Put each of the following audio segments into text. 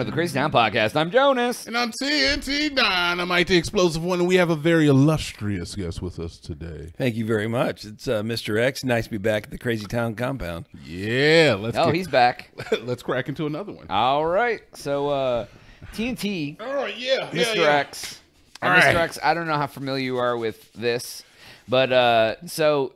to the Crazy Town Podcast. I'm Jonas. And I'm TNT Dinomight, the explosive one, and we have a very illustrious guest with us today. Thank you very much. It's uh, Mr. X. Nice to be back at the Crazy Town compound. Yeah, let's Oh, get- he's back. let's crack into another one. All right. So, uh, TNT, All right, yeah, yeah, Mr. yeah. X. And All Mr. X, I don't know how familiar you are with this, but uh, so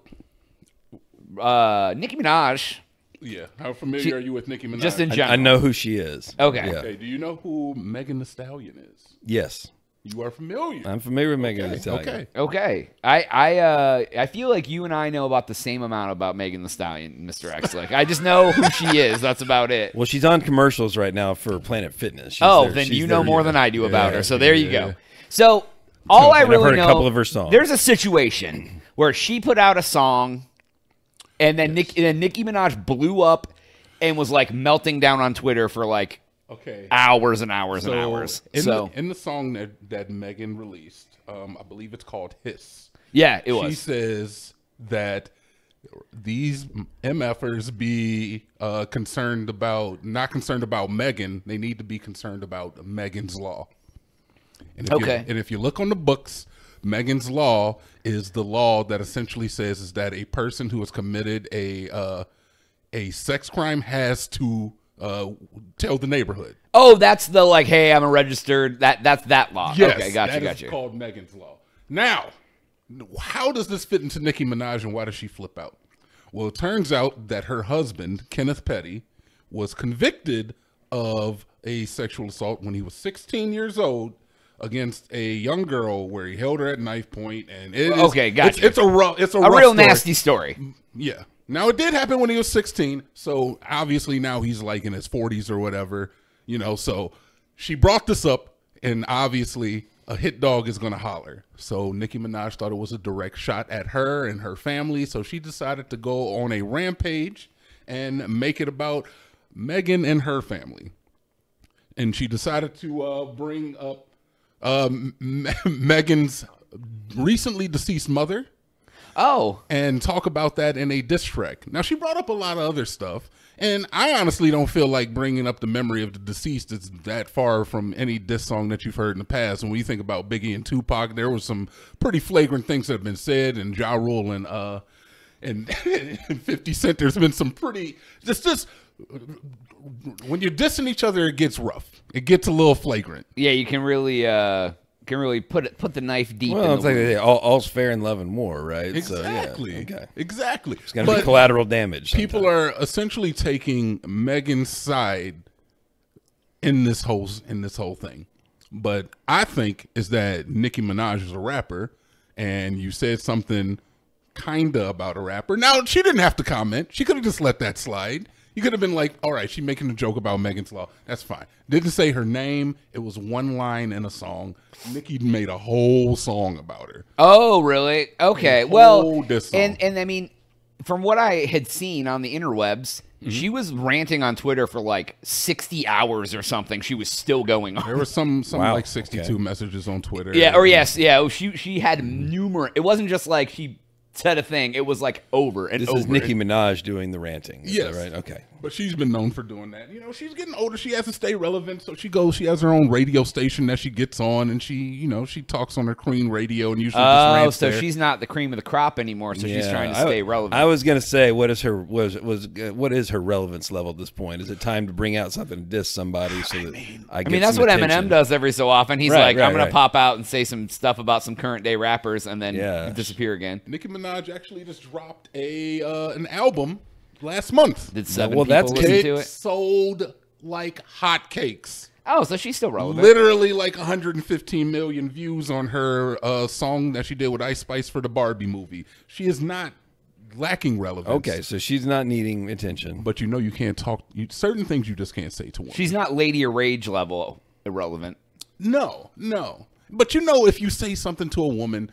uh, Nicki Minaj, Yeah, how familiar She- are you with Nicki Minaj? just in general. I know who she is. Okay. Yeah. Okay, do you know who Megan Thee Stallion is? Yes. You are familiar. I'm familiar with Megan Thee okay, Stallion. okay. Okay, I I uh I feel like you and I know about the same amount about Megan Thee Stallion, Mr. X. Like I just know who she is. That's about it. Well, she's on commercials right now for Planet Fitness. She's oh, their- then she's you know their- more than I do about Yeah, her. So there you go. So all I And I've really heard a know, couple of her songs. There's a situation where she put out a song, and then Nick, and then Nicki Minaj blew up and was like melting down on Twitter for like Okay. hours and hours and hours. in, so the, in the song that, that Megan released, um, I believe it's called Hiss. yeah, it She was. She says that these MFers be uh, concerned about, not concerned about Megan, they need to be concerned about Megan's Law. And if Okay. You, and if you look on the books, Megan's Law is the law that essentially says is that a person who has committed a uh, a sex crime has to uh, tell the neighborhood. Oh, that's the like, hey, I'm a registered. That that's that law. Yes, okay, gotcha, gotcha. called Megan's Law. Now, how does this fit into Nicki Minaj and why does she flip out? Well, it turns out that her husband, Kenneth Petty, was convicted of a sexual assault when he was 16 years old against a young girl where he held her at knife point and it is, Okay, gotcha. It's, it's a rough, it's a, a real story. nasty story. Yeah. Now it did happen when he was 16, so obviously now he's like in his 40s or whatever, you know. So she brought this up, and obviously a hit dog is gonna holler. So Nicki Minaj thought it was a direct shot at her and her family, so she decided to go on a rampage and make it about Megan and her family. And she decided to uh, bring up um, Megan's recently deceased mother Oh, and talk about that in a diss track. Now, she brought up a lot of other stuff, and I honestly don't feel like bringing up the memory of the deceased is that far from any diss song that you've heard in the past. And when you think about Biggie and Tupac, there was some pretty flagrant things that have been said, and Ja Rule and uh and, and 50 Cent. There's been some pretty just just when you're dissing each other, it gets rough. It gets a little flagrant. yeah, you can really uh can really put it put the knife deep. Well, in it's the like wound. they say, all, all's fair in love and war, right? Exactly. So, yeah, okay. Exactly. It's going to be collateral damage. people are essentially taking Megan's side in this whole in this whole thing. But I think is that Nicki Minaj is a rapper, and you said something kinda about a rapper. Now she didn't have to comment; she could have just let that slide. You could have been like, "All right, she's making a joke about Megan's Law. That's fine." Didn't say her name. It was one line in a song. Nicki made a whole song about her. Oh, really? Okay. Well, whole diss song. and and I mean, from what I had seen on the interwebs, Mm-hmm. she was ranting on Twitter for like sixty hours or something. She was still going on. There was some some Wow, like sixty two okay. messages on Twitter. Yeah, or yes, yeah. oh, She she had numerous. It wasn't just like she said a thing. It was like over and This over. is Nicki Minaj doing the ranting. Is Yes. right? Okay. But she's been known for doing that. You know, she's getting older. She has to stay relevant. So she goes, she has her own radio station that she gets on and she, you know, she talks on her Queen radio and usually just Oh, rants so there. she's not the cream of the crop anymore. So she's trying to I- stay relevant. I was gonna say, what is her was was uh, what is her relevance level at this point? Is it time to bring out something to diss somebody so that I, I get mean, that's what attention? Eminem does every so often. He's Right, like, right, I'm gonna right. pop out and say some stuff about some current day rappers, and then Yeah. disappear again. Nicki Minaj actually just dropped a uh, an album last month. Did seven well, people that's listen to It it? sold like hotcakes. Oh, so she's still relevant. Literally like 115 million views on her uh, song that she did with Ice Spice for the Barbie movie. She is not lacking relevance. Okay, so she's not needing attention. But you know you can't talk you, certain things you just can't say to women. She's not Lady of Rage level irrelevant. No, no. But you know, if you say something to a woman,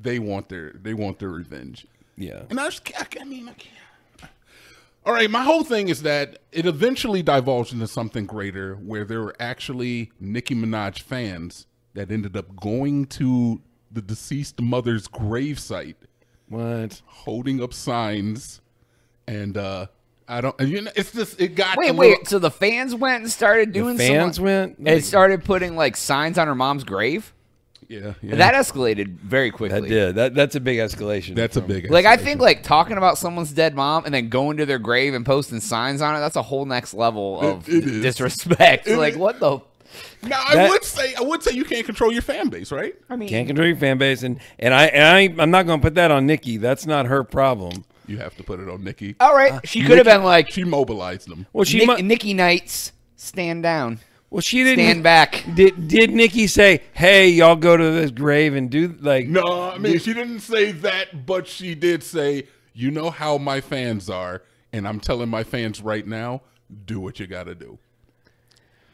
they want their they want their revenge. Yeah. And I just, I, I mean, I can't. All right, my whole thing is that it eventually divulged into something greater, where there were actually Nicki Minaj fans that ended up going to the deceased mother's gravesite, What? holding up signs, and uh, I don't. You know, it's just it got. Wait, a wait. little- So the fans went and started doing fans some, went? and started putting like signs on her mom's grave. Yeah, yeah. That escalated very quickly. That did. That that's a big escalation. That's a from- big. Like I think like talking about someone's dead mom and then going to their grave and posting signs on it, that's a whole next level of It- it is. disrespect. It like what the Now I That- would say I would say you can't control your fan base, right? I mean Can't control your fan base, and and I and I I'm not going to put that on Nicki. That's not her problem. You have to put it on Nicki. All right, ah, she could have been like she mobilized them. Well, she Nick, Nicki Knights, stand down. Well she didn't Stand back. Did did Nicki say, "Hey, y'all go to this grave and do like"? No, I mean she didn't say that, but she did say, "You know how my fans are, and I'm telling my fans right now, do what you got to do."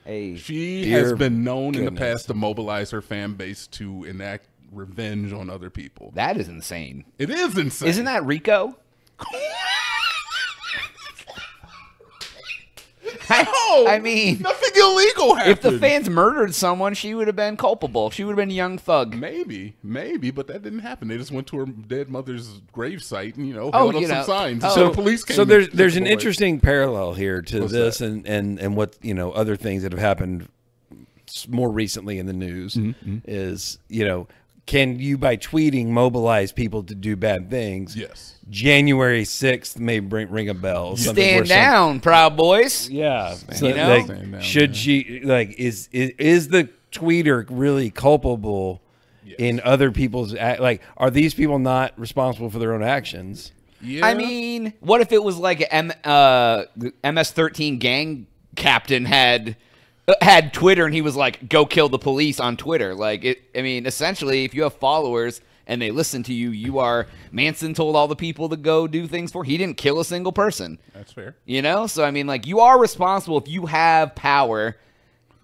Hey, She has been known in the past to mobilize her fan base to enact revenge on other people. that is insane. It is insane. Isn't that RICO? No, I mean, nothing illegal happened. if the fans murdered someone, she would have been culpable. She would have been Young Thug. Maybe, maybe, but that didn't happen. They just went to her dead mother's grave site and you know Oh, held up you some signs. Oh. So So the police came. So there's there's an interesting parallel here to What's this that? and and and what you know other things that have happened more recently in the news Mm-hmm, is you know can you by tweeting mobilize people to do bad things? Yes. January sixth may bring ring a bell. something where Stand some- down, Proud Boys. Yeah, so, You know? like, down, should yeah. she like is, is is the tweeter really culpable in other people's? Like, are these people not responsible for their own actions? Yeah. I mean, what if it was like a M, uh, MS-13 gang captain had had Twitter and he was like, "Go kill the police" on Twitter? Like, it. I mean, essentially, if you have followers and they listen to you, you are Manson told all the people to go do things for. He didn't kill a single person. that's fair. You know, so I mean, like, you are responsible if you have power.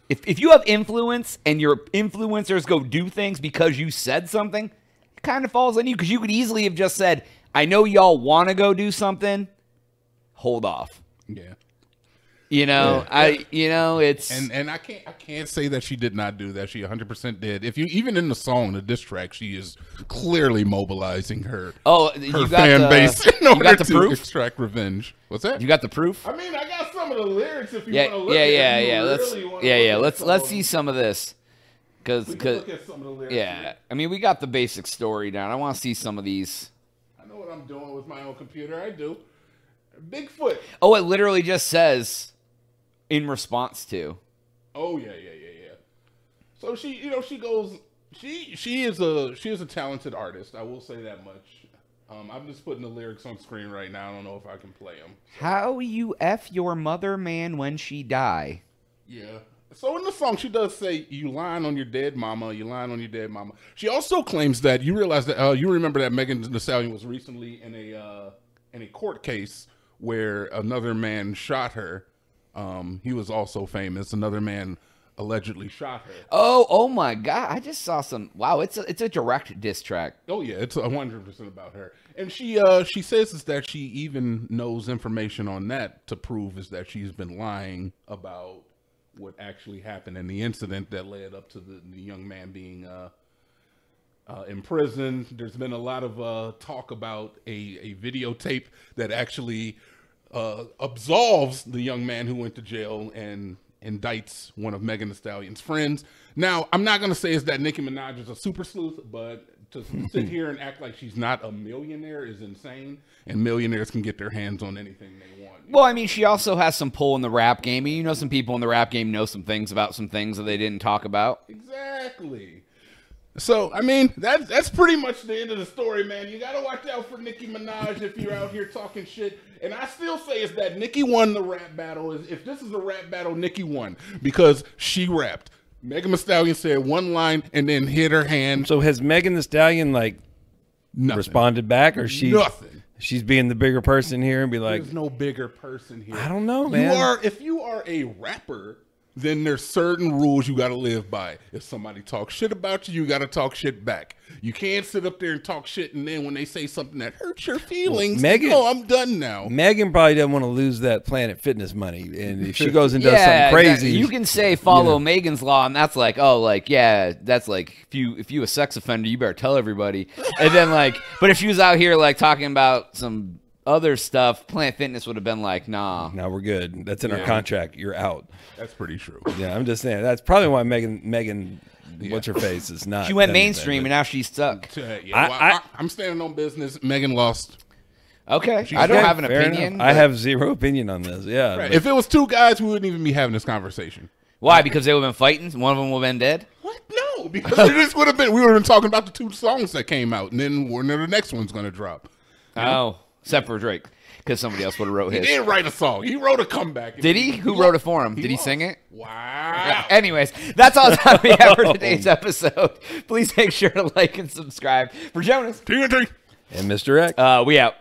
If if you have influence and your influencers go do things because you said something, it kind of falls on you because you could easily have just said, "I know y'all want to go do something. Hold off." Yeah. You know, Yeah. I you know it's And and I can't I can't say that she did not do that. She 100 percent did. If you even in the song, the diss track, she is clearly mobilizing her oh her you got fan the, base in you order got the to proof. extract revenge. What's that? You got the proof. I mean, I got some of the lyrics. If you Yeah, want to look yeah, at yeah, it, if you yeah. Let's really yeah, yeah. Let's let's see some of this because because can look at some of the lyrics. yeah. I mean, we got the basic story down. I want to see some of these. I know what I'm doing with my own computer. I do. Bigfoot. Oh, it literally just says in response to. Oh yeah, yeah, yeah, yeah. So she, you know, she goes. She she is a she is a talented artist. I will say that much. Um, I'm just putting the lyrics on screen right now. I don't know if I can play them. How you f your mother, man, when she die? Yeah. So in the song, she does say, "You lying on your dead mama. You lying on your dead mama." She also claims that you realize that uh, you remember that Megan Thee Stallion was recently in a uh, in a court case where another man shot her. Um, he was also famous. Another man allegedly shot her. Oh, oh my God! I just saw some. Wow, it's a it's a direct diss track. Oh yeah, it's a hundred percent about her. And she uh she says is that she even knows information on that to prove is that she's been lying about what actually happened in the incident that led up to the, the young man being uh uh, in prison. There's been a lot of uh, talk about a, a videotape that actually uh, absolves the young man who went to jail and indicts one of Megan Thee Stallion's friends. Now, I'm not going to say is that Nicki Minaj is a super sleuth, but to sit here and act like she's not a millionaire is insane. And millionaires can get their hands on anything they want. Well, I mean, she also has some pull in the rap game. and You know, some people in the rap game know some things about some things that they didn't talk about. Exactly. So I mean that that's pretty much the end of the story, man. You gotta watch out for Nicki Minaj if you're out here talking shit. And I still say is that Nicki won the rap battle. Is if this is a rap battle, Nicki won because she rapped. Megan Thee Stallion said one line and then hit her hand. So has Megan Thee Stallion like Nothing. responded back, or she Nothing. she's being the bigger person here and be like, There's no bigger person here. I don't know, man. You are if you are a rapper, then there's certain rules you got to live by. If somebody talks shit about you, you got to talk shit back. You can't sit up there and talk shit, and then when they say something that hurts your feelings, Megan- oh, I'm done now. Megan probably doesn't want to lose that Planet Fitness money, and if she goes and does yeah, something crazy, exactly. You can say follow Megan's law, and that's like, oh, like yeah, that's like if you if you a sex offender, you better tell everybody. And then like, but if she was out here like talking about some other stuff, Planet Fitness would have been like, nah. Now we're good. That's in our contract. You're out. That's pretty true. Yeah, I'm just saying. That's probably why Megan Megan what's her face is not. She went mainstream and now she's stuck. Uh, yeah, I- well, I- I, am standing on business. Megan lost. Okay, I don't Okay, have an fair opinion. I have zero opinion on this. Yeah. but- If it was two guys, we wouldn't even be having this conversation. Why? Because they would have been fighting. One of them would have been dead. What? No, because this would have been. We would have been talking about the two songs that came out, and then when the next one's going to drop. Oh, except for Drake, because somebody else would have wrote He his. He did write a song. He wrote a comeback. Did he? Who wrote it for him? Did he lost. sing it? Wow. Anyways, that's all the time we have for today's episode. Please make sure to like and subscribe. For Jonas, TNT. and Mr. X. uh, we out.